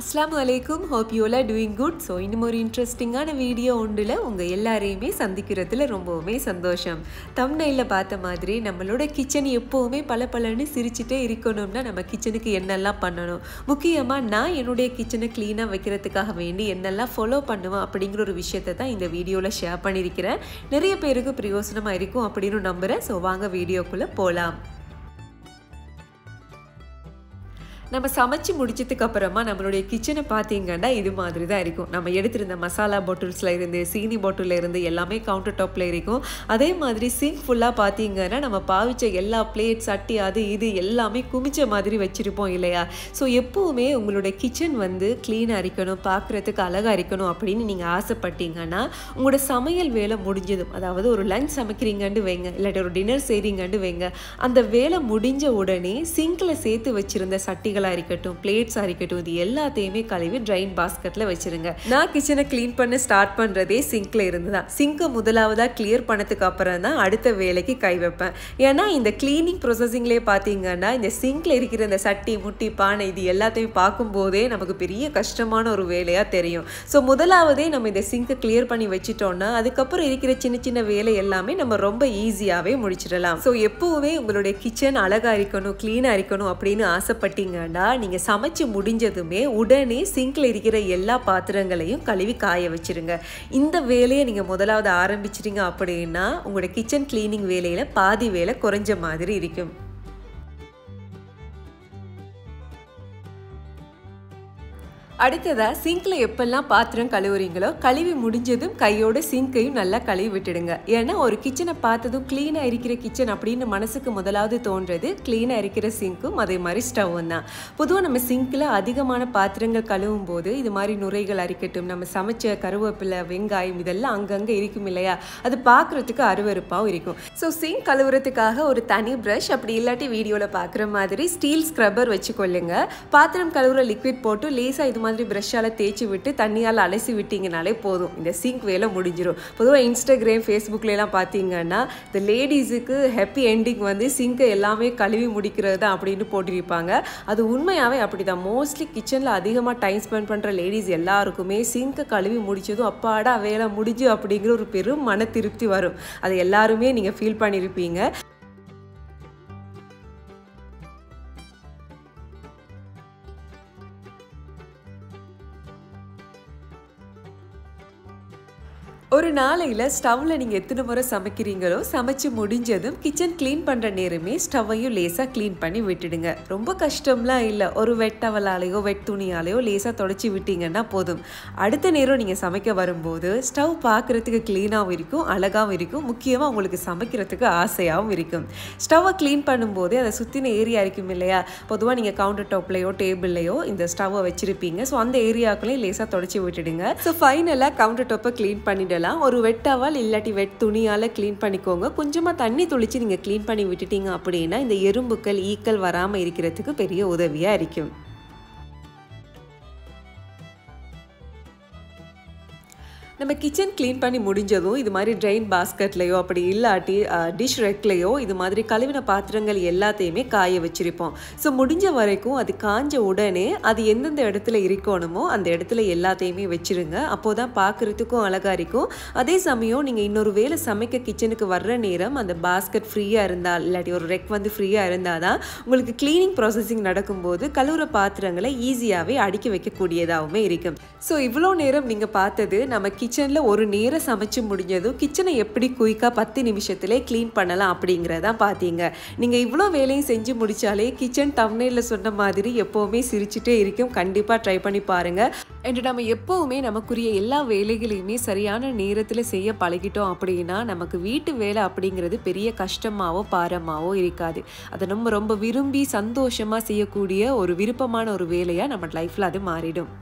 அஸ்ஸலாமு அலைக்கும் hope you all doing good so இன்னும் ஒரு இன்ட்ரெஸ்டிங்கான வீடியோ ஒன்றில் உங்கள் எல்லாரையுமே சந்திக்கிறதுல ரொம்பவுமே சந்தோஷம். தம்னையில் பார்த்த மாதிரி நம்மளோட கிச்சன் எப்போவுமே பல பலன்னு சிரிச்சுட்டே இருக்கணும்னா நம்ம கிச்சனுக்கு என்னெல்லாம் பண்ணணும்? முக்கியமாக நான் என்னுடைய கிச்சனை க்ளீனாக வைக்கிறதுக்காக வேண்டி என்னெல்லாம் ஃபாலோ பண்ணுவேன் அப்படிங்கிற ஒரு விஷயத்தை தான் இந்த வீடியோவில் ஷேர் பண்ணியிருக்கிறேன். நிறைய பேருக்கு பிரயோசனமாக இருக்கும் அப்படின்னு நம்புகிறேன் ஸோ வாங்க வீடியோக்குள்ளே போகலாம் நம்ம சமைச்சு முடிச்சதுக்கு அப்புறமா நம்மளுடைய கிச்சனை பார்த்தீங்கன்னா இது மாதிரி தான் இருக்கும். நம்ம எடுத்திருந்த மசாலா பாட்டில்ஸில் இருந்து சீனி பாட்டிலில் இருந்து எல்லாமே கவுண்டர் டாப்பில் இருக்கும். அதே மாதிரி சிங்க் ஃபுல்லாக பார்த்தீங்கன்னா நம்ம பாவிச்ச எல்லா பிளேட் சட்டி அது இது எல்லாமே குமிச்ச மாதிரி வச்சுருப்போம் இல்லையா? ஸோ எப்போவுமே உங்களுடைய கிச்சன் வந்து க்ளீனாக இருக்கணும் பார்க்குறதுக்கு அழகாக இருக்கணும் அப்படின்னு நீங்கள் ஆசைப்பட்டீங்கன்னா உங்களோட சமையல் வேலை முடிஞ்சதும் அதாவது ஒரு லஞ்ச் சமைக்கிறீங்கன்னு வைங்க இல்லாட்டி ஒரு டின்னர் செய்கிறீங்கன்னு வைங்க அந்த வேலை முடிஞ்ச உடனே சிங்கில் சேர்த்து வச்சுருந்த சட்டிகள் பாத்திரங்களா இருக்கட்டும் பிளேட்ஸாக இருக்கட்டும் இது எல்லாத்தையுமே கழுவி ட்ரைன் பாஸ்கெட்டில் வச்சுருங்க. நான் கிச்சனை க்ளீன் பண்ண ஸ்டார்ட் பண்ணுறதே சிங்க்கில் இருந்து தான் சிங்கை முதலாவதாக கிளியர் பண்ணதுக்கு அப்புறம் தான் அடுத்த வேலைக்கு கை வைப்பேன். ஏன்னா இந்த க்ளீனிங் ப்ரொசஸிங்லேயே பார்த்தீங்கன்னா இந்த சிங்கில் இருக்கிற இந்த சட்டி முட்டி பானை இது எல்லாத்தையும் பார்க்கும்போதே நமக்கு பெரிய கஷ்டமான ஒரு வேலையாக தெரியும். ஸோ முதலாவதே நம்ம இந்த சிங்கை கிளியர் பண்ணி வச்சுட்டோம்னா அதுக்கப்புறம் இருக்கிற சின்ன சின்ன வேலை எல்லாமே நம்ம ரொம்ப ஈஸியாகவே முடிச்சிடலாம். ஸோ எப்போவுமே உங்களுடைய கிச்சன் அழகாக இருக்கணும் க்ளீனாக இருக்கணும் அப்படின்னு ஆசைப்பட்டீங்கன்னா நீங்கள் சமைச்சு முடிஞ்சதுமே உடனே சிங்கில் இருக்கிற எல்லா பாத்திரங்களையும் கழுவி காய வச்சிருங்க. இந்த வேலையை நீங்கள் முதலாவது ஆரம்பிச்சிட்டிங்க அப்படின்னா உங்களோட கிச்சன் கிளீனிங் வேலையில் பாதி வேலை குறைஞ்ச மாதிரி இருக்கும். அடுத்ததாக சிங்கில் எப்பெல்லாம் பாத்திரம் கழுவுறீங்களோ கழுவி முடிஞ்சதும் கையோட சிங்கையும் நல்லா கழுவி விட்டுடுங்க. ஏன்னா ஒரு கிச்சனை பார்த்ததும் க்ளீனாக இருக்கிற கிச்சன் அப்படின்னு மனசுக்கு முதலாவது தோன்றது க்ளீனாக இருக்கிற சிங்க்கும் அதே மாதிரி ஸ்டவ்வும் தான். பொதுவாக நம்ம சிங்கில் அதிகமான பாத்திரங்கள் கழுவும் போது இது மாதிரி நுரைகள் அரிக்கட்டும் நம்ம சமைச்ச கருவேப்பிலை வெங்காயம் இதெல்லாம் அங்கங்கே இருக்கும் இல்லையா? அது பார்க்குறதுக்கு அருவறுப்பாகவும் இருக்கும். ஸோ சிங்க் கழுவுறதுக்காக ஒரு தனி ப்ரஷ் அப்படி இல்லாட்டி வீடியோவில் பார்க்குற மாதிரி ஸ்டீல் ஸ்க்ரப்பர் வச்சுக்கொள்ளுங்க. பாத்திரம் கழுவுற லிக்விட் போட்டு லேசாக இது மாதிரி ப்ரஷ்ஷால் தேய்ச்சி விட்டு தண்ணியால் அலசி விட்டிங்கனாலே போதும். இந்த சிங்க் வேலை முடிஞ்சிடும் பொதுவாக இன்ஸ்டாகிராம் ஃபேஸ்புக்லாம் பார்த்தீங்கன்னா இந்த லேடிஸுக்கு ஹாப்பி எண்டிங் வந்து சிங்கை எல்லாமே கழுவி முடிக்கிறது தான் அப்படின்னு போட்டிருப்பாங்க. அது உண்மையாகவே அப்படி தான் மோஸ்ட்லி கிச்சனில் அதிகமாக டைம் ஸ்பெண்ட் பண்ணுற லேடிஸ் எல்லாருக்குமே சிங்கை கழுவி முடிச்சதும் அப்பாடா வேலை முடிஞ்சு அப்படிங்கிற ஒரு பெரும் மன திருப்தி வரும். அது எல்லாருமே நீங்கள் ஃபீல் பண்ணியிருப்பீங்க ஒரு நாளையில் ஸ்டவ்வில் நீங்கள் எத்தனை முறை சமைக்கிறீங்களோ சமைச்சு முடிஞ்சதும் கிச்சன் க்ளீன் பண்ணுற நேரமே ஸ்டவ்வையும் லேசாக க்ளீன் பண்ணி விட்டுடுங்க. ரொம்ப கஷ்டம்லாம் இல்லை. ஒரு வெட் டவலாலேயோ வெட் துணியாலேயோ லேசாக தொடச்சி விட்டீங்கன்னா போதும். அடுத்த நேரம் நீங்கள் சமைக்க வரும்போது ஸ்டவ் பார்க்குறதுக்கு க்ளீனாகவும் இருக்கும் அழகாகவும் இருக்கும் முக்கியமாக உங்களுக்கு சமைக்கிறதுக்கு ஆசையாகவும் இருக்கும். ஸ்டவ்வை க்ளீன் பண்ணும்போது அதை சுற்றின ஏரியா இருக்கும் இல்லையா? பொதுவாக நீங்கள் கவுண்டர் டாப்லேயோ டேபிள்லேயோ இந்த ஸ்டவ்வை வச்சுருப்பீங்க. ஸோ அந்த ஏரியாக்குள்ளேயும் லேசாக தொடச்சி விட்டுடுங்க. ஸோ ஃபைனலாக கவுண்டர் டாப்பை க்ளீன் பண்ணிடலாம். பண்ணலாம் ஒரு வெட்டவால் இல்லாட்டி வெட் துணியால் க்ளீன் பண்ணிக்கோங்க. கொஞ்சமாக தண்ணி துளித்து நீங்கள் க்ளீன் பண்ணி விட்டுட்டீங்க அப்படின்னா இந்த எறும்புக்கள் ஈக்கள் வராமல் இருக்கிறதுக்கு பெரிய உதவியாக இருக்கும். நம்ம கிச்சன் க்ளீன் பண்ணி முடிஞ்சதும் இது மாதிரி ட்ரெயின் பாஸ்கெட்லேயோ அப்படி இல்லாட்டி டிஷ் ரெக்லேயோ இது மாதிரி கழுவின பாத்திரங்கள் எல்லாத்தையுமே காய வச்சுருப்போம். ஸோ முடிஞ்ச வரைக்கும் அது காஞ்ச உடனே அது எந்தெந்த இடத்துல இருக்கணுமோ அந்த இடத்துல எல்லாத்தையுமே வச்சுருங்க. அப்போது தான் பார்க்குறதுக்கும் அழகாக இருக்கும் அதே சமயம் நீங்கள் இன்னொரு வேலை சமைக்க கிச்சனுக்கு வர்ற நேரம் அந்த பாஸ்கெட் ஃப்ரீயாக இருந்தால் இல்லாட்டி ஒரு ரெக் வந்து ஃப்ரீயாக இருந்தால் தான் உங்களுக்கு க்ளீனிங் ப்ராசஸிங் நடக்கும்போது கழுவுற பாத்திரங்களை ஈஸியாகவே அடுக்கி வைக்கக்கூடியதாகவுமே இருக்கும். ஸோ இவ்வளோ நேரம் நீங்கள் பார்த்தது நம்ம கிச்சனில் ஒரு நேரம் சமைச்சு முடிஞ்சதும் கிச்சனை எப்படி குயிக்காக பத்து நிமிஷத்துலேயே க்ளீன் பண்ணலாம் அப்படிங்கிறதான் பார்த்தீங்க நீங்கள் இவ்வளோ வேலையும் செஞ்சு முடித்தாலே கிச்சன் டம்னேலில் சொன்ன மாதிரி எப்போவுமே சிரிச்சுட்டே இருக்கும். கண்டிப்பாக ட்ரை பண்ணி பாருங்கள் என்று நம்ம எப்போவுமே நமக்குரிய எல்லா வேலைகளையுமே சரியான நேரத்தில் செய்ய பழகிட்டோம் அப்படின்னா நமக்கு வீட்டு வேலை அப்படிங்கிறது பெரிய கஷ்டமாவோ பாரமாவோ இருக்காது. அதை நம்ம ரொம்ப விரும்பி சந்தோஷமாக செய்யக்கூடிய ஒரு விருப்பமான ஒரு வேலையாக நம்ம லைஃப்பில் அது மாறிடும்.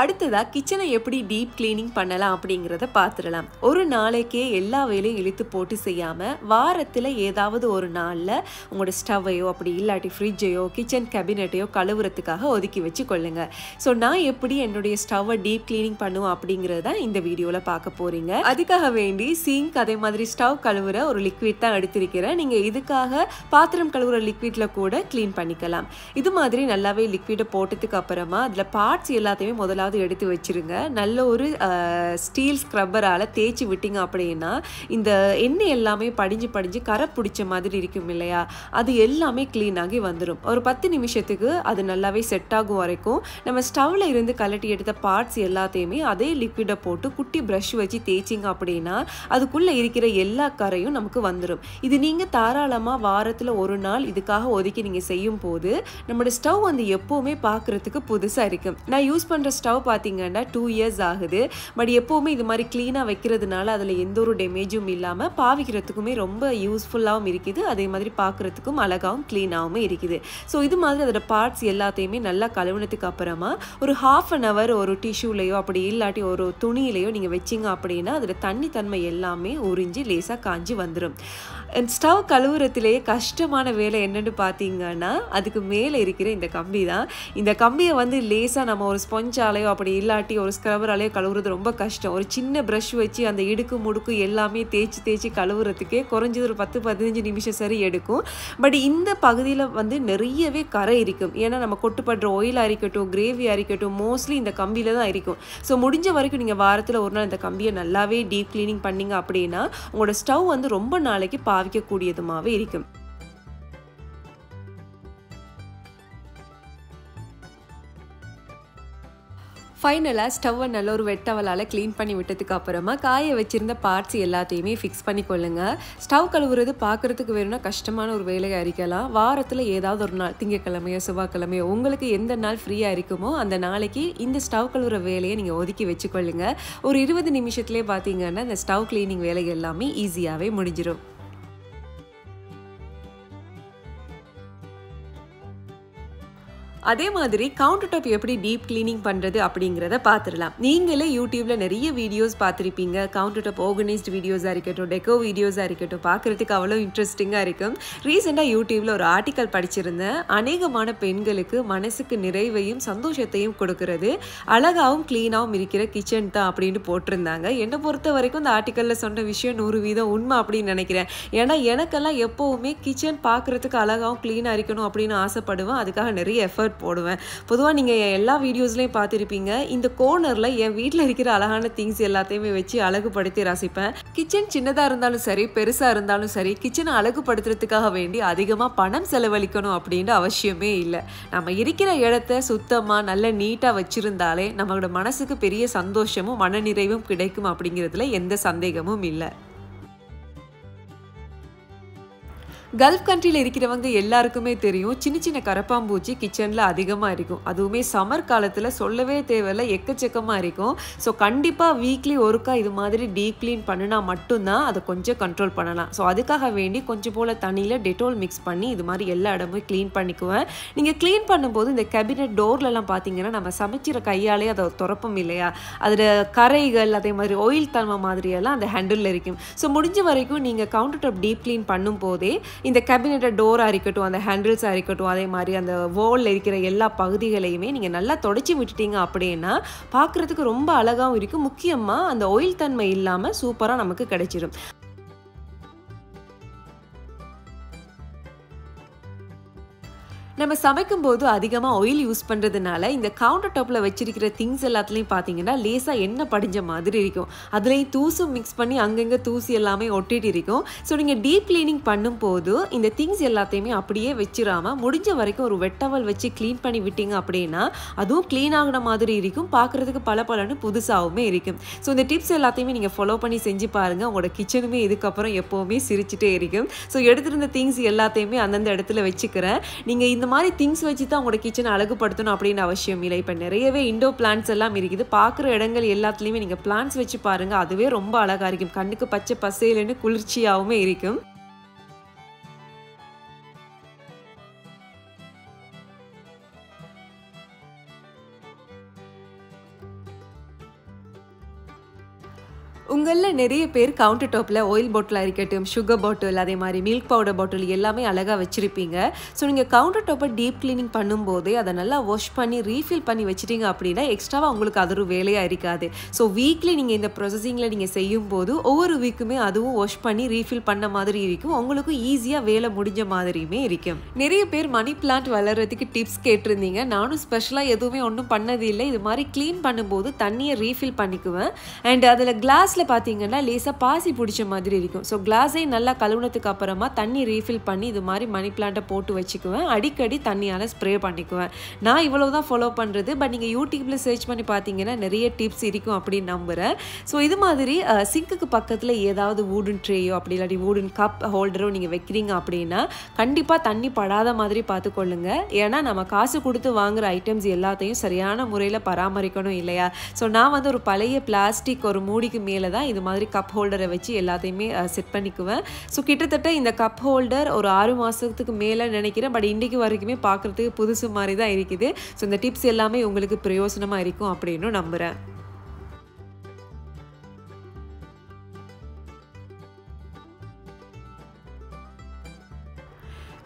அடுத்ததாக கிச்சனை எப்படி டீப் க்ளீனிங் பண்ணலாம் அப்படிங்கிறத பார்த்துடலாம் ஒரு நாளைக்கே எல்லா வேலையும் இழுத்து போட்டு செய்யாமல் வாரத்தில் ஏதாவது ஒரு நாளில் உங்களோட ஸ்டவ்வையோ அப்படி இல்லாட்டி ஃப்ரிட்ஜையோ கிச்சன் கேபினட்டையோ கழுவுறதுக்காக ஒதுக்கி வச்சு கொள்ளுங்க. ஸோ நான் எப்படி என்னுடைய ஸ்டவ்வை டீப் கிளீனிங் பண்ணுவேன் அப்படிங்கிறத இந்த வீடியோவில் பார்க்க போகிறீங்க அதுக்காக வேண்டி சிங்க் அதே மாதிரி ஸ்டவ் கழுவுற ஒரு லிக்விட் தான் எடுத்திருக்கிறேன். நீங்கள் இதுக்காக பாத்திரம் கழுவுற லிக்விடில் கூட க்ளீன் பண்ணிக்கலாம். இது மாதிரி நல்லாவே லிக்விடை போட்டதுக்கு அப்புறமா அதில் பார்ட்ஸ் எல்லாத்தையுமே ஏதாவது எடுத்து வச்சிருங்க. நல்ல ஒரு ஸ்டீல் ஸ்க்ரப்பரால் தேய்ச்சி விட்டீங்க அப்படின்னா இந்த எண்ணெய் எல்லாமே படிஞ்சு படிஞ்சு கரை பிடிச்ச மாதிரி இருக்கும் இல்லையா? அது எல்லாமே க்ளீன் ஆகி வந்துடும் ஒரு பத்து நிமிஷத்துக்கு அது நல்லாவே செட் ஆகும் வரைக்கும். நம்ம ஸ்டவ்வில் இருந்து கலட்டி எடுத்த பார்ட்ஸ் எல்லாத்தையுமே அதே லிக்விடை போட்டு குட்டி ப்ரஷ் வச்சு தேய்ச்சிங்க அப்படின்னா அதுக்குள்ளே இருக்கிற எல்லா கரையும் நமக்கு வந்துடும் இது நீங்கள் தாராளமாக வாரத்தில் ஒரு நாள் இதுக்காக ஒதுக்கி நீங்கள் செய்யும் போது நம்மளோட ஸ்டவ் வந்து எப்போவுமே பார்க்குறதுக்கு புதுசாக இருக்கும். நான் யூஸ் பண்ணுற ஸ்டவ் ஸ்டவ் பார்த்தீங்கன்னா டூ இயர்ஸ் ஆகுது. பட் எப்போவுமே இது மாதிரி க்ளீனாக வைக்கிறதுனால அதில் எந்த ஒரு டேமேஜும் இல்லாமல் பாவிக்கிறதுக்குமே ரொம்ப யூஸ்ஃபுல்லாகவும் இருக்குது. அதே மாதிரி பார்க்குறதுக்கும் அழகாகவும் க்ளீனாகவும் இருக்குது. ஸோ இது மாதிரி அதோட பார்ட்ஸ் எல்லாத்தையுமே நல்லா கழுவுனதுக்கு அப்புறமா ஒரு ஹாஃப் அன் ஹவர் ஒரு டிஷ்யூலையோ அப்படி இல்லாட்டி ஒரு துணியிலையோ நீங்கள் வச்சிங்க அப்படின்னா அதோட தண்ணி தன்மை எல்லாமே உறிஞ்சி லேசாக காஞ்சி வந்துடும் ஸ்டவ் கழுவுறதுலேயே கஷ்டமான வேலை என்னென்னு பார்த்தீங்கன்னா அதுக்கு மேலே இருக்கிற இந்த கம்பி தான் இந்த கம்பியை வந்து லேசாக நம்ம ஒரு ஸ்பொஞ்சாலையோ அப்படி இல்லாட்டி ஒரு ஸ்க்ரபராலையோ கழுவுறது ரொம்ப கஷ்டம். ஒரு சின்ன ப்ரஷ் வச்சு அந்த இடுக்கு முடுக்கு எல்லாமே தேய்ச்சி தேய்ச்சி கழுவுறதுக்கே குறைஞ்சது ஒரு பத்து பதினஞ்சு நிமிஷம் சரி எடுக்கும். பட் இந்த பகுதியில் வந்து நிறையவே கரை இருக்கும். ஏன்னா நம்ம கொட்டுப்படுற ஆயிலாக இருக்கட்டும் கிரேவியாக இருக்கட்டும் மோஸ்ட்லி இந்த கம்பியில் தான் இருக்கும். ஸோ முடிஞ்ச வரைக்கும் நீங்கள் வாரத்தில் ஒரு நாள் இந்த கம்பியை நல்லாவே டீப் க்ளீனிங் பண்ணிங்க அப்படின்னா உங்களோட ஸ்டவ் வந்து ரொம்ப நாளைக்கு பாவிக்கக்கூடியதுமாகவே இருக்கும். ஃபைனலாக ஸ்டவ்வை நல்ல ஒரு வெட்டவலால் க்ளீன் பண்ணி விட்டதுக்கு அப்புறமா காய வச்சுருந்த பார்ட்ஸ் எல்லாத்தையுமே ஃபிக்ஸ் பண்ணி கொள்ளுங்கள் ஸ்டவ் கழுவுறது பார்க்குறதுக்கு வேணும்னா கஷ்டமான ஒரு வேலையாக இருக்கலாம். வாரத்தில் ஏதாவது ஒரு நாள் திங்கக்கிழமையோ செவ்வாய்க்கிழமையோ உங்களுக்கு எந்த நாள் ஃப்ரீயாக இருக்குமோ அந்த நாளைக்கு இந்த ஸ்டவ் கழுவுற வேலையை நீங்கள் ஒதுக்கி வச்சுக்கொள்ளுங்க. ஒரு இருபது நிமிஷத்துலேயே பார்த்தீங்கன்னா இந்த ஸ்டவ் க்ளீனிங் வேலை எல்லாமே ஈஸியாகவே முடிஞ்சிடும் அதே மாதிரி கவுண்டர் டாப் எப்படி டீப் க்ளீனிங் பண்ணுறது அப்படிங்கிறத பார்த்துடலாம். நீங்களே யூடியூப்பில் நிறைய வீடியோஸ் பார்த்துருப்பீங்க. கவுண்டர் டாப் ஆர்கனைஸ்டு வீடியோஸாக இருக்கட்டும் டெக்கோ வீடியோஸாக இருக்கட்டும் பார்க்குறதுக்கு அவ்வளோ இன்ட்ரெஸ்டிங்காக இருக்கும். ரீசெண்டாக யூடியூப்பில் ஒரு ஆர்டிக்கல் படிச்சிருந்தேன். அநேகமான பெண்களுக்கு மனசுக்கு நிறைவையும் சந்தோஷத்தையும் கொடுக்கறது. அழகாகவும் க்ளீனாகவும் இருக்கிற கிச்சன் தான் அப்படின்னு போட்டிருந்தாங்க. என்னை பொறுத்த வரைக்கும் இந்த ஆர்டிக்கலில் சொன்ன விஷயம் நூறு வீதம் உண்மை அப்படின்னு நினைக்கிறேன். ஏன்னா எனக்கெல்லாம் எப்போவுமே கிச்சன் பார்க்குறதுக்கு அழகாகவும் க்ளீனாக இருக்கணும் அப்படின்னு ஆசைப்படுவேன். அதுக்காக நிறைய எஃபர்ட் போடுவேன். பொதுவாக நீங்கள் எல்லா வீடியோஸ்லேயும் பார்த்துருப்பீங்க இந்த கோர்னரில் என் வீட்டில் இருக்கிற அழகான திங்ஸ் எல்லாத்தையுமே வச்சு அழகுபடுத்தி ரசிப்பேன். கிச்சன் சின்னதாக இருந்தாலும் சரி பெருசாக இருந்தாலும் சரி கிச்சனை அழகுபடுத்துறதுக்காக வேண்டி அதிகமாக பணம் செலவழிக்கணும் அப்படின்ற அவசியமே இல்லை. நம்ம இருக்கிற இடத்த சுத்தமாக நல்ல நீட்டாக வச்சுருந்தாலே நம்மளோட மனசுக்கு பெரிய சந்தோஷமும் மனநிறைவும் கிடைக்கும் அப்படிங்கிறதுல எந்த சந்தேகமும் இல்லை. கல்ஃப் கண்ட்ரியில் இருக்கிறவங்க எல்லாருக்குமே தெரியும் சின்ன சின்ன கரப்பாம்பூச்சி கிச்சனில் அதிகமாக இருக்கும். அதுவுமே சம்மர் காலத்தில் சொல்லவே தேவையில்ல எக்கச்சக்கமாக இருக்கும். ஸோ கண்டிப்பாக வீக்லி ஒருக்கா இது மாதிரி டீப் க்ளீன் பண்ணினா மட்டும்தான் அதை கொஞ்சம் கண்ட்ரோல் பண்ணலாம். ஸோ அதுக்காக வேண்டி கொஞ்சம் போல் தண்ணியில் டெட்டோல் மிக்ஸ் பண்ணி இது மாதிரி எல்லா இடமும் க்ளீன் பண்ணிக்குவேன். நீங்கள் க்ளீன் பண்ணும்போது இந்த கேபினெட் டோர்லலாம் பார்த்தீங்கன்னா நம்ம சமைச்சிற கையாலே அதை திறப்போம் இல்லையா? அதில் கரைகள் அதே மாதிரி ஆயில் தன்மை மாதிரியெல்லாம் அந்த ஹேண்டிலில் இருக்கும். ஸோ முடிஞ்ச வரைக்கும் நீங்கள் கவுண்டர் டாப் டீப் க்ளீன் பண்ணும் போதே இந்த கேபினெட்டை டோராக இருக்கட்டும் அந்த ஹேண்டில்ஸாக இருக்கட்டும் அதே மாதிரி அந்த வாலில் இருக்கிற எல்லா பகுதிகளையுமே நீங்கள் நல்லா தொடச்சி விட்டுட்டீங்க அப்படின்னா பார்க்குறதுக்கு ரொம்ப அழகாகவும் இருக்கும் முக்கியமாக அந்த ஆயில் தன்மை இல்லாமல் சூப்பராக நமக்கு கிடைச்சிடும் நம்ம சமைக்கும் போது அதிகமாக ஆயில் யூஸ் பண்ணுறதுனால இந்த கவுண்டர் டாப்பில் வச்சிருக்கிற திங்ஸ் எல்லாத்துலேயும் பார்த்தீங்கன்னா லேசாக எண்ணெய் படிஞ்ச மாதிரி இருக்கும். அதுலேயும் தூசும் மிக்ஸ் பண்ணி அங்கங்கே தூசி எல்லாமே ஒட்டிட்டு இருக்கும். ஸோ நீங்கள் டீப் க்ளீனிங் பண்ணும்போது இந்த திங்ஸ் எல்லாத்தையுமே அப்படியே வச்சிடாமல் முடிஞ்ச வரைக்கும் ஒரு வெட்டவல் வச்சு க்ளீன் பண்ணி விட்டீங்க அப்படின்னா அதுவும் க்ளீன் ஆகின மாதிரி இருக்கும். பார்க்குறதுக்கு பல பலன்னு புதுசாகவுமே இருக்கும். ஸோ இந்த டிப்ஸ் எல்லாத்தையுமே நீங்கள் ஃபாலோ பண்ணி செஞ்சு பாருங்கள் உங்களோட கிச்சனுமே இதுக்கப்புறம் எப்போவுமே சிரிச்சிட்டே இருக்கும். ஸோ எடுத்திருந்த திங்ஸ் எல்லாத்தையுமே அந்தந்த இடத்துல வச்சுக்கிறேன். நீங்கள் இந்த மாதிரி திங்ஸ் வச்சு தான் உங்களோட கிச்சனை அழகுபடுத்தணும் அப்படின்னு அவசியம் இல்லை. இப்போ நிறையவே இண்டோ பிளான்ஸ் எல்லாம் இருக்குது. பார்க்குற இடங்கள் எல்லாத்துலேயுமே நீங்கள் பிளான்ஸ் வச்சு பாருங்கள் அதுவே ரொம்ப அழகாக இருக்கும். கண்ணுக்கு பச்சை பசேலுன்னு குளிர்ச்சியாகவும் இருக்கும். உங்களில் நிறைய பேர் கவுண்டர் டாப்பில் ஆயில் பாட்டிலாக இருக்கட்டும் சுகர் பாட்டில் அதே மாதிரி மில்க் பவுடர் பாட்டில் எல்லாமே அழகாக வச்சுருப்பீங்க. ஸோ நீங்கள் கவுண்டர் டாப்பை டீப் க்ளீனிங் பண்ணும்போதே அதை நல்லா வாஷ் பண்ணி ரீஃபில் பண்ணி வச்சுட்டீங்க அப்படின்னா எக்ஸ்ட்ராவாக உங்களுக்கு அது ஒரு வேலையாக இருக்காது. ஸோ வீக்லி நீங்கள் இந்த ப்ரொசஸிங்கில் நீங்கள் செய்யும்போது ஒவ்வொரு வீக்குமே அதுவும் வாஷ் பண்ணி ரீஃபில் பண்ண மாதிரி இருக்கும். உங்களுக்கும் ஈஸியாக வேலை முடிஞ்ச மாதிரியுமே இருக்கும். நிறைய பேர் மணி பிளான்ட் வளர்கிறதுக்கு டிப்ஸ் கேட்டிருந்தீங்க. நானும் ஸ்பெஷலாக எதுவுமே ஒன்றும் பண்ணது இல்லை இது மாதிரி க்ளீன் பண்ணும்போது தண்ணியை ரீஃபில் பண்ணிக்குவேன். அண்ட் அதில் கிளாஸில் பார்த்தீங்கன்னா லேசாக பாசி பிடிச்ச மாதிரி இருக்கும். ஸோ கிளாஸையும் நல்லா கழுவுனதுக்கு அப்புறமா தண்ணி ரீஃபில் பண்ணி இது மாதிரி மணி பிளான்ட்டை போட்டு வச்சுக்குவேன். அடிக்கடி தண்ணியால் ஸ்ப்ரே பண்ணிக்குவேன். நான் இவ்வளோ தான் ஃபாலோ பண்ணுறது பட் நீங்கள் யூடியூப்பில் சர்ச் பண்ணி பார்த்தீங்கன்னா நிறைய டிப்ஸ் இருக்கும் அப்படின்னு நம்புகிறேன் ஸோ இது மாதிரி சிங்க்குக்கு பக்கத்தில் ஏதாவது வூடன் ட்ரேயோ அப்படி இல்லாட்டி வூடன் கப் ஹோல்டரோ நீங்கள் வைக்கிறீங்க அப்படின்னா கண்டிப்பாக தண்ணி படாத மாதிரி பார்த்துக்கொள்ளுங்க ஏன்னா நம்ம காசு கொடுத்து வாங்குற ஐட்டம்ஸ் எல்லாத்தையும் சரியான முறையில் பராமரிக்கணும் இல்லையா? ஸோ நான் வந்து ஒரு பழைய பிளாஸ்டிக் ஒரு மூடிக்கு மேலே தான் இது மாதிரி கப் ஹோல்டரை வச்சு எல்லாத்தையுமே செட் பண்ணிக்குவேன். ஸோ கிட்டத்தட்ட இந்த கப் ஹோல்டர் ஒரு ஆறு மாதத்துக்கு மேலே நினைக்கிறேன். பட் இன்றைக்கு வரைக்குமே பார்க்குறதுக்கு புதுசு மாதிரி தான் இருக்குது. ஸோ இந்த டிப்ஸ் எல்லாமே உங்களுக்கு பிரயோசனமாக இருக்கும் அப்படின்னு நம்புகிறேன்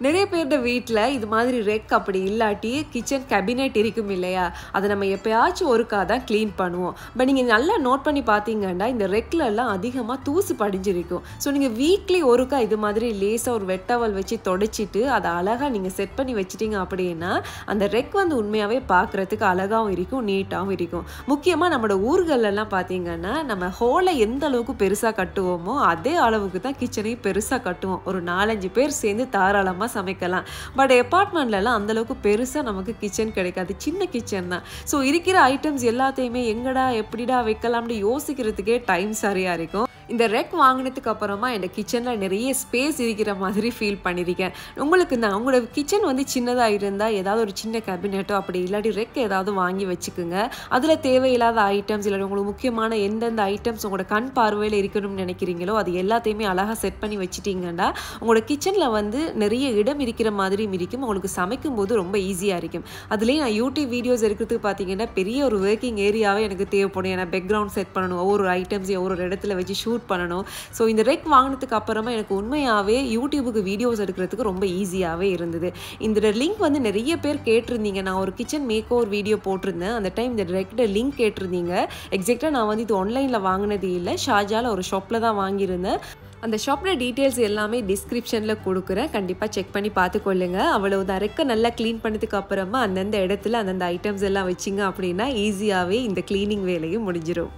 நிறைய பேர்ட வீட்டில் இது மாதிரி ரெக் அப்படி இல்லாட்டி கிச்சன் கேபினெட் இருக்கும் இல்லையா? அதை நம்ம எப்பயாச்சும் ஒருக்கா தான் க்ளீன் பண்ணுவோம். பட் நீங்கள் நல்லா நோட் பண்ணி பார்த்தீங்கன்னா இந்த ரெக்கில் அதிகமாக தூசு படிஞ்சிருக்கும். ஸோ நீங்கள் வீக்லி ஒருக்கா இது மாதிரி லேசாக ஒரு வெட்டவல் வச்சு தொடச்சிட்டு அதை அழகாக நீங்கள் செட் பண்ணி வச்சிட்டிங்க அப்படின்னா அந்த ரெக் வந்து உண்மையாகவே பார்க்குறதுக்கு அழகாகவும் இருக்கும் நீட்டாகவும் இருக்கும். முக்கியமாக நம்மளோட ஊர்களெல்லாம் பார்த்தீங்கன்னா நம்ம ஹோலை எந்த அளவுக்கு பெருசாக கட்டுவோமோ அதே அளவுக்கு தான் கிச்சனையும் பெருசாக கட்டுவோம். ஒரு நாலஞ்சு பேர் சேர்ந்து தாராளமாக சமைக்கலாம். பட் எப்பார்ட்மெண்ட்லலாம் அந்தளவுக்கு பெருசாக நமக்கு கிச்சன் கிடைக்காது. சின்ன கிச்சன் தான். ஸோ இருக்கிற ஐட்டம்ஸ் எல்லாத்தையுமே எங்கடா எப்படிடா வைக்கலாம்னு யோசிக்கிறதுக்கே டைம் சரியாக இருக்கும். இந்த ரெக் வாங்கினதுக்கு அப்புறமா என் கிச்சனில் நிறைய ஸ்பேஸ் இருக்கிற மாதிரி ஃபீல் பண்ணியிருக்கேன். உங்களுக்கு நான் உங்களோட கிச்சன் வந்து சின்னதாக இருந்தால் ஏதாவது ஒரு சின்ன கேபினெட்டோ அப்படி இல்லாட்டி ரெக் ஏதாவது வாங்கி வச்சுக்கோங்க. அதில் தேவையில்லாத ஐட்டம்ஸ் இல்லாட்டி உங்களுக்கு முக்கியமான எந்தெந்த ஐட்டம்ஸ் உங்களோட கண் பார்வையில் இருக்கணும்னு நினைக்கிறீங்களோ அது எல்லாத்தையுமே அழகாக செட் பண்ணி வச்சுட்டிங்கன்னா உங்களோட கிச்சனில் வந்து நிறைய இடம் இருக்கிற மாதிரியும் இருக்கும். உங்களுக்கு சமைக்கும் போது ரொம்ப ஈஸியாக இருக்கும். அதுலேயும் நான் யூடியூப் வீடியோஸ் இருக்கிறதுக்கு பார்த்தீங்கன்னா பெரிய ஒரு ஒர்க்கிங் ஏரியாவே எனக்கு தேவைப்படும். ஏன்னா பேக்ரவுண்ட் செட் பண்ணணும். ஒவ்வொரு ஐட்டம்ஸையும் ஒவ்வொரு இடத்துல வச்சு ஷூட் பண்ணணும். ஸோ இந்த ரெக் வாங்கினதுக்கு அப்புறமா எனக்கு உண்மையாகவே யூடியூபுக்கு வீடியோஸ் எடுக்கிறதுக்கு ரொம்ப ஈஸியாகவே இருந்தது. இந்த லிங்க் வந்து நிறைய பேர் கேட்டிருந்தீங்க. நான் ஒரு கிச்சன் மேக் ஓவர் வீடியோ போட்டிருந்தேன். அந்த டைம் இந்த ரெக்ட லிங்க் கேட்டிருந்தீங்க. எக்ஸாக்டாக நான் வந்து இது ஆன்லைனில் வாங்கினது இல்லை. ஷாஜாவில் ஒரு ஷாப்பில் தான் வாங்கியிருந்தேன். அந்த ஷாப்பில் டீட்டெயில்ஸ் எல்லாமே டிஸ்கிரிப்ஷனில் கொடுக்குறேன். கண்டிப்பாக செக் பண்ணி பார்த்துக்கொள்ளுங்க. அவ்வளவுதான். ரெக்க நல்லா க்ளீன் பண்ணதுக்கு அப்புறமா அந்தந்த இடத்துல அந்தந்த ஐட்டம்ஸ் எல்லாம் வச்சிங்க அப்படின்னா ஈஸியாகவே இந்த க்ளீனிங் வேலையும் முடிஞ்சிடும்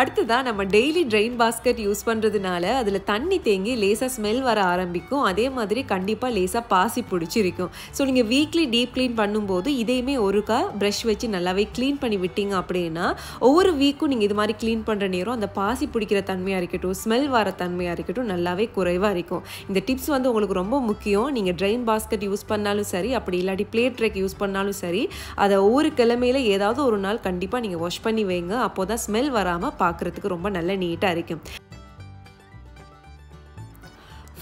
அடுத்ததாக நம்ம டெய்லி ட்ரெயின் பாஸ்கெட் யூஸ் பண்ணுறதுனால அதில் தண்ணி தேங்கி லேசாக ஸ்மெல் வர ஆரம்பிக்கும். அதே மாதிரி கண்டிப்பாக லேசாக பாசி பிடிச்சிருக்கும். ஸோ நீங்கள் வீக்லி டீப் க்ளீன் பண்ணும்போது இதையுமே ஒருக்கா ப்ரஷ் வச்சு நல்லாவே க்ளீன் பண்ணி விட்டீங்க அப்படின்னா ஒவ்வொரு வீக்கும் நீங்கள் இது மாதிரி க்ளீன் பண்ணுற நேரம் அந்த பாசி பிடிக்கிற தன்மையாக இருக்கட்டும் ஸ்மெல் வர தன்மையாக இருக்கட்டும் நல்லாவே குறைவாக இருக்கும். இந்த டிப்ஸ் வந்து உங்களுக்கு ரொம்ப முக்கியம். நீங்கள் ட்ரெயின் பாஸ்கெட் யூஸ் பண்ணாலும் சரி அப்படி இல்லாட்டி பிளேட் ட்ரெக் யூஸ் பண்ணாலும் சரி அதை ஒவ்வொரு கிழமையில ஏதாவது ஒரு நாள் கண்டிப்பாக நீங்கள் வாஷ் பண்ணி வைங்க. அப்போ தான் ஸ்மெல் வராமல் பார்க்குறதுக்கு ரொம்ப நல்ல நீட்டாக இருக்கும்.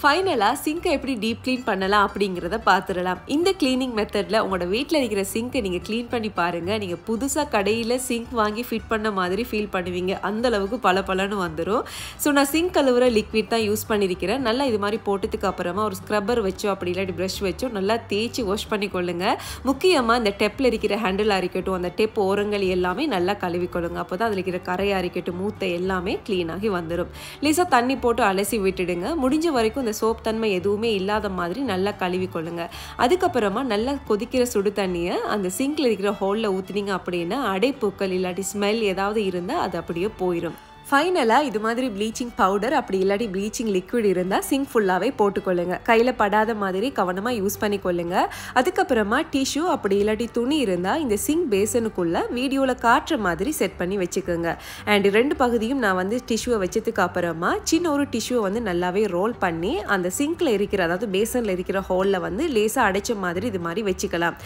ஃபைனலாக சிங்கை எப்படி டீப் க்ளீன் பண்ணலாம் அப்படிங்கிறத பார்த்துடலாம். இந்த க்ளீனிங் மெத்தடில் உங்களோட வீட்டில் இருக்கிற சிங்கை நீங்கள் க்ளீன் பண்ணி பாருங்கள் நீங்கள் புதுசாக கடையில் சிங்க் வாங்கி ஃபிட் பண்ண மாதிரி ஃபீல் பண்ணுவீங்க. அந்தளவுக்கு பல பலன்னு வந்துடும் ஸோ நான் சிங்க் கழுவுற லிக்விட் தான் யூஸ் பண்ணியிருக்கிறேன் நல்லா இது மாதிரி போட்டதுக்கு அப்புறமா ஒரு ஸ்க்ரப்பர் வச்சோ அப்படி இல்லாட்டி ப்ரஷ் வச்சோ நல்லா தேய்ச்சி வாஷ் பண்ணிக்கொள்ளுங்க முக்கியமாக இந்த டெப்பில் இருக்கிற ஹேண்டிலாக இருக்கட்டும் அந்த டெப் ஓரங்கள் எல்லாமே நல்லா கழுவிக்கொள்ளுங்க அப்போ தான் அதில் இருக்கிற கரையாக இருக்கட்டும் மூத்தை எல்லாமே க்ளீனாகி வந்துடும் லேசாக தண்ணி போட்டு அலசி விட்டுடுங்க. முடிஞ்ச வரைக்கும் இந்த சோப் தன்மை எதுவுமே இல்லாத மாதிரி நல்லா கழுவி கொள்ளுங்கள் அதுக்கப்புறமா நல்லா கொதிக்கிற சுடு தண்ணியை அந்த சிங்கில் இருக்கிற ஹோலில் ஊற்றுனீங்க அப்படின்னா அடைப்பூக்கள் இல்லாட்டி ஸ்மெல் ஏதாவது இருந்தால் அது அப்படியே போயிடும் ஃபைனலாக இது மாதிரி ப்ளீச்சிங் பவுடர் அப்படி இல்லாட்டி ப்ளீச்சிங் லிக்விட் இருந்தால் சிங்க் ஃபுல்லாகவே போட்டுக்கொள்ளுங்க. கையில் படாத மாதிரி கவனமாக யூஸ் பண்ணிக்கொள்ளுங்க. அதுக்கப்புறமா டிஷ்யூ அப்படி இல்லாட்டி துணி இருந்தால் இந்த சிங்க் பேசனுக்குள்ளே வீடியோவில் காட்டுற மாதிரி செட் பண்ணி வச்சுக்கோங்க. அண்ட் ரெண்டு பகுதியும் நான் வந்து டிஷ்யூவை வச்சதுக்கு அப்புறமா சின்ன ஒரு டிஷ்யூவை வந்து நல்லாவே ரோல் பண்ணி அந்த சிங்கில் இருக்கிற அதாவது பேசனில் இருக்கிற ஹோலில் வந்து லேசாக அடைச்ச மாதிரி இது மாதிரி வச்சுக்கலாம்.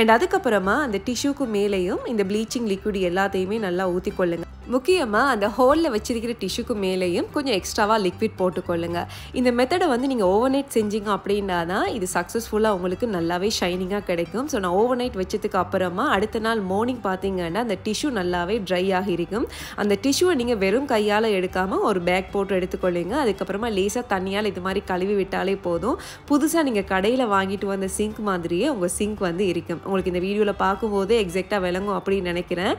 அண்ட் அதுக்கப்புறமா அந்த டிஷ்யூக்கு மேலேயும் இந்த ப்ளீச்சிங் லிக்விட் எல்லாத்தையுமே நல்லா ஊற்றிக்கொள்ளுங்க முக்கியமாக அந்த ஹோலில் வச்சிருக்கிற டிஷ்யூக்கு மேலேயும் கொஞ்சம் எக்ஸ்ட்ராவாக லிக்விட் போட்டுக்கொள்ளுங்க. இந்த மெத்தடை வந்து நீங்கள் ஓவர் நைட் செஞ்சீங்க அப்படின்னா தான் இது சக்ஸஸ்ஃபுல்லாக உங்களுக்கு நல்லாவே ஷைனிங்காக கிடைக்கும். ஸோ நான் ஓவர் நைட் வச்சதுக்கு அப்புறமா அடுத்த நாள் மார்னிங் பார்த்தீங்கன்னா அந்த டிஷ்யூ நல்லாவே ட்ரை ஆகிருக்கும் அந்த டிஷ்யூவை நீங்கள் வெறும் கையால் எடுக்காமல் ஒரு பேக் போட்டு எடுத்துக்கொள்ளுங்க. அதுக்கப்புறமா லேசாக தண்ணியால் இது மாதிரி கழுவி விட்டாலே போதும். புதுசாக நீங்கள் கடையில் வாங்கிட்டு வந்த சிங்க் மாதிரியே உங்கள் சிங்க் வந்து இருக்கும். உங்களுக்கு இந்த வீடியோவில் பார்க்கும்போதே எக்ஸாக்டாக விளங்கும் அப்படின்னு நினைக்கிறேன்.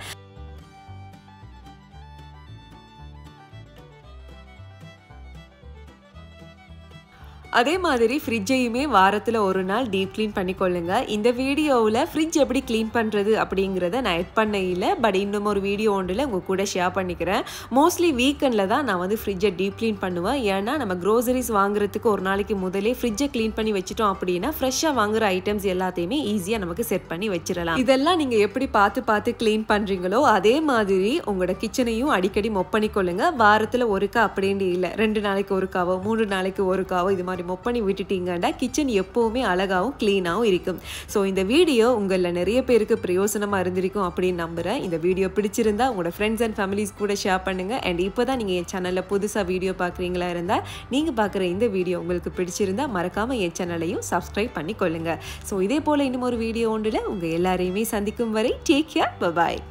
அதே மாதிரி ஃப்ரிட்ஜையுமே வாரத்தில் ஒரு நாள் டீப் க்ளீன் பண்ணிக்கொள்ளுங்க. இந்த வீடியோவில் ஃப்ரிட்ஜ் எப்படி க்ளீன் பண்ணுறது அப்படிங்கிறத நான் எட் பண்ண இல்லை பட் இன்னும் ஒரு வீடியோ ஒன்றில் உங்கள் கூட ஷேர் பண்ணிக்கிறேன். மோஸ்ட்லி வீக்கெண்டில் தான் நான் வந்து ஃப்ரிட்ஜை டீப் க்ளீன் பண்ணுவேன். ஏன்னா நம்ம க்ரோசரிஸ் வாங்குறதுக்கு ஒரு நாளைக்கு முதலே ஃப்ரிட்ஜை க்ளீன் பண்ணி வச்சுட்டோம் அப்படின்னா ஃப்ரெஷ்ஷாக வாங்குற ஐட்டம்ஸ் எல்லாத்தையுமே ஈஸியாக நமக்கு செட் பண்ணி வச்சிடலாம். இதெல்லாம் நீங்கள் எப்படி பார்த்து பார்த்து க்ளீன் பண்ணுறீங்களோ அதே மாதிரி உங்களோட கிச்சனையும் அடிக்கடி மொப் பண்ணிக்கொள்ளுங்க. வாரத்தில் ஒருக்கா அப்படின்னு இல்லை ரெண்டு நாளைக்கு ஒருக்காவோ மூணு நாளைக்கு ஒருக்காவோ இது மாதிரி மொப் பண்ணி விட்டுட்டீங்கன்னா கிச்சன் எப்போவுமே அழகாகவும் க்ளீனாகவும் இருக்கும். ஸோ இந்த வீடியோ உங்களில் நிறைய பேருக்கு பிரயோசனமாக இருந்திருக்கும் அப்படின்னு நம்புகிறேன் இந்த வீடியோ பிடிச்சிருந்தா உங்களோட ஃப்ரெண்ட்ஸ் அண்ட் ஃபேமிலிஸ் கூட ஷேர் பண்ணுங்கள் அண்ட் இப்போ தான் நீங்கள் என் சேனலில் புதுசாக வீடியோ பார்க்குறீங்களா இருந்தால் நீங்கள் பார்க்குற இந்த வீடியோ உங்களுக்கு பிடிச்சிருந்தா மறக்காமல் என் சேனலையும் சப்ஸ்கிரைப் பண்ணி கொள்ளுங்கள் ஸோ இதே போல் இன்னும் ஒரு வீடியோ ஒன்றில் உங்கள் எல்லாரையுமே சந்திக்கும் வரை டேக் கேர் பபாய்